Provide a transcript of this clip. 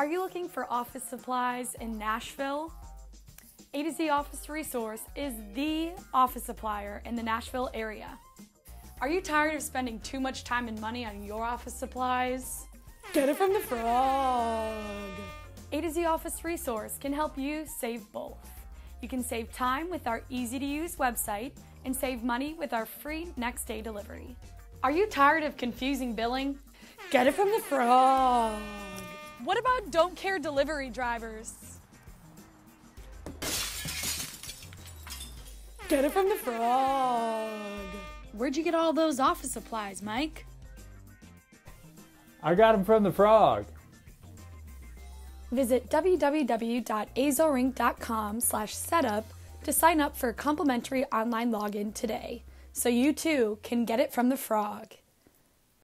Are you looking for office supplies in Nashville? A to Z Office Resource is the office supplier in the Nashville area. Are you tired of spending too much time and money on your office supplies? Get it from the frog! A to Z Office Resource can help you save both. You can save time with our easy to use website and save money with our free next day delivery. Are you tired of confusing billing? Get it from the frog! What about don't care delivery drivers? Get it from the frog! Where'd you get all those office supplies, Mike? I got them from the frog. Visit www.azorink.com slash setup to sign up for a complimentary online login today so you too can get it from the frog.